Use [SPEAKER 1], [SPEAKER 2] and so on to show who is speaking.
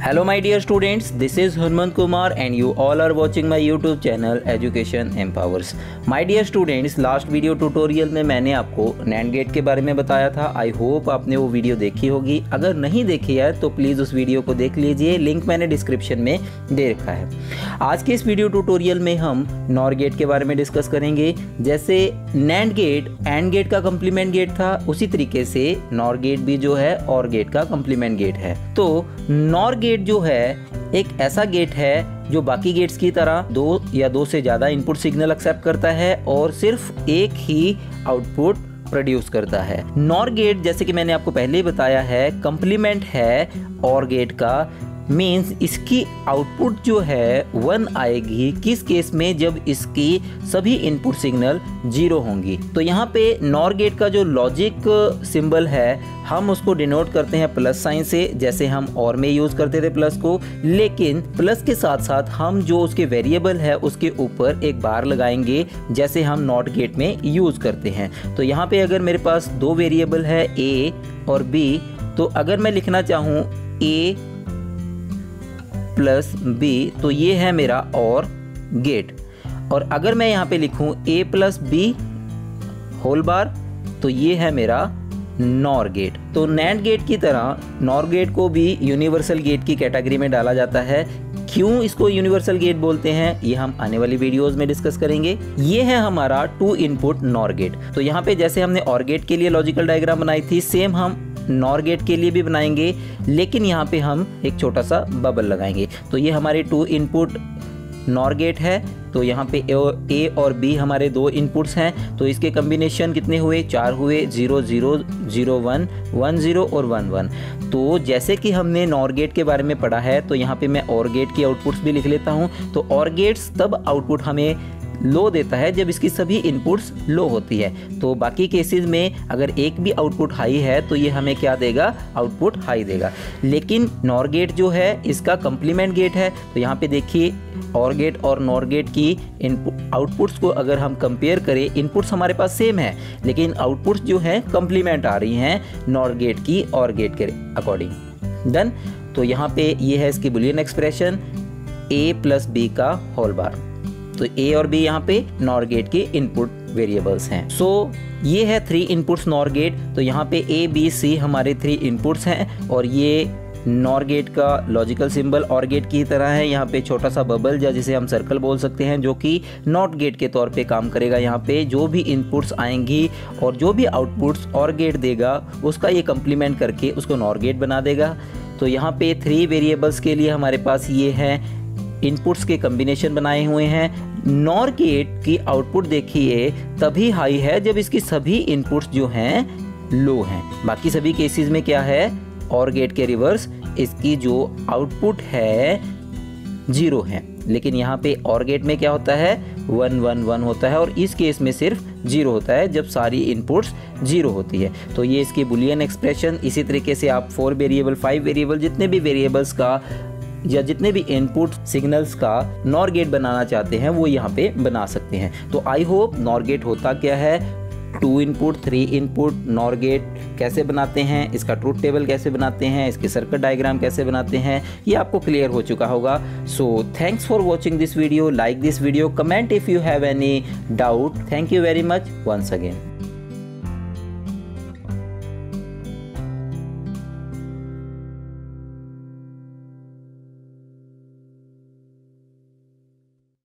[SPEAKER 1] Hello my dear students, this is Hurmant Kumar and you all are watching my YouTube channel Education Empowers. My dear students, last video tutorial में मैंने आपको NAND gate के बारे में बताया था. I hope आपने वो वीडियो देखी होगी. अगर नहीं देखी है तो प्लीज़ उस वीडियो को देख लीजिए. लिंक मैंने डिस्क्रिप्शन में दे रखा है. आज के इस वीडियो ट्यूटोरियल में हम नॉर गेट के बारे में डिस्कस करेंगे. जैसे नैंड गेट एंड गेट का कम्प्लीमेंट गेट था उसी तरीके से नॉर गेट भी जो है और गेट का कम्प्लीमेंट गेट है. तो नॉर गेट जो है, एक ऐसा गेट है जो बाकी गेट्स की तरह दो या दो से ज़्यादा इनपुट सिग्नल एक्सेप्ट करता है और सिर्फ़ एक ही आउटपुट प्रोड्यूस करता है। नॉर गेट, जैसे कि मैंने आपको पहले ही बताया है कंप्लीमेंट है और गेट का। मीन्स इसकी आउटपुट जो है वन आएगी। किस केस में? जब इसकी सभी इनपुट सिग्नल ज़ीरो होंगी। तो यहाँ पे नॉर गेट का जो लॉजिक सिंबल है, हम उसको डिनोट करते हैं प्लस साइन से, जैसे हम और में यूज़ करते थे प्लस को। लेकिन प्लस के साथ साथ हम जो उसके वेरिएबल है, उसके ऊपर एक बार लगाएँगे, जैसे हम नॉट गेट में यूज़ करते हैं। तो यहाँ पे अगर मेरे पास दो वेरिएबल है ए और बी तो अगर मैं लिखना चाहूँ ए प्लस बी तो ये है मेरा और गेट। और अगर मैं यहाँ पे लिखूँ A plus B, whole bar तो ये है मेरा नॉर गेट। तो नैंड गेट की तरह, नॉर गेट को भी यूनिवर्सल गेट की कैटेगरी में डाला जाता है। क्यों इसको यूनिवर्सल गेट बोलते हैं, ये हम आने वाली वीडियोस में डिस्कस करेंगे। ये है हमारा टू इनपुट नॉर गेट। तो यहाँ पे जैसे हमने और गेट के लिए लॉजिकल डायग्राम बनाई थी, सेम हम नॉर गेट के लिए भी बनाएँगे, लेकिन यहाँ पे हम एक छोटा सा बबल लगाएँगे। तो ये हमारे टू इनपुट नॉर गेट है तो यहाँ पे ए और बी हमारे दो इनपुट्स हैं। तो इसके कम्बिनेशन कितने हुए? चार हुए zero zero zero one one zero और वन वन तो जैसे कि हमने नॉर गेट के बारे में पढ़ा है तो यहाँ पे मैं और गेट की आउटपुट्स भी लिख लेता हूँ। तो और गेट्स तब आउटपुट हमें लो देता है जब इसकी सभी इनपुट्स लो होती है। तो बाकी केसेस में अगर एक भी आउटपुट हाई है तो ये हमें क्या देगा? आउटपुट हाई देगा। लेकिन नॉर गेट जो है, इसका कंप्लीमेंट गेट है। तो यहाँ पे देखिए और गेट और नॉर गेट की इनपुट आउटपुट्स को अगर हम कंपेयर करें इनपुट्स हमारे पास सेम है। लेकिन आउटपुट्स जो हैं कंप्लीमेंट आ रही हैं नॉर गेट की और गेट के अकॉर्डिंग डन तो यहाँ पे ये है इसकी Boolean expression A plus B का होल बार तो ए और बी यहाँ पे नॉर गेट के इनपुट वेरिएबल्स हैं। सो so, ये है थ्री इनपुट्स नॉर गेट तो यहाँ पे ए बी सी हमारे थ्री इनपुट्स हैं और ये नॉर गेट का लॉजिकल सिंबल और गेट की तरह है। यहाँ पे छोटा सा बबल या जिसे हम सर्कल बोल सकते हैं जो कि नॉट गेट के तौर पे काम करेगा। यहाँ पे जो भी इनपुट्स आएँगी और जो भी आउटपुट्स और गेट देगा उसका ये कम्प्लीमेंट करके उसको नॉर गेट बना देगा। तो यहाँ पे थ्री वेरिएबल्स के लिए हमारे पास ये है इनपुट्स के कम्बिनेशन बनाए हुए हैं। नॉर गेट की आउटपुट देखिए, तभी हाई है जब इसकी सभी इनपुट्स जो हैं लो हैं। बाकी सभी केसेस में क्या है? और गेट के रिवर्स इसकी जो आउटपुट है ज़ीरो है। लेकिन यहाँ पे और गेट में क्या होता है? वन वन वन होता है और इस केस में सिर्फ़ ज़ीरो होता है जब सारी इनपुट्स ज़ीरो होती है। तो ये इसकी बुलियन एक्सप्रेशन इसी तरीके से आप फोर वेरिएबल फाइव वेरिएबल जितने भी वेरिएबल्स का या जितने भी इनपुट सिग्नल्स का नॉर गेट बनाना चाहते हैं, वो यहाँ पे बना सकते हैं। तो आई होप नॉर गेट होता क्या है? Two input three input NOR gate कैसे बनाते हैं? इसका ट्रूथ टेबल कैसे बनाते हैं? इसके सर्किट डायग्राम कैसे बनाते हैं? ये आपको क्लियर हो चुका होगा। So thanks for watching this video like this video comment if you have any doubt thank you very much once again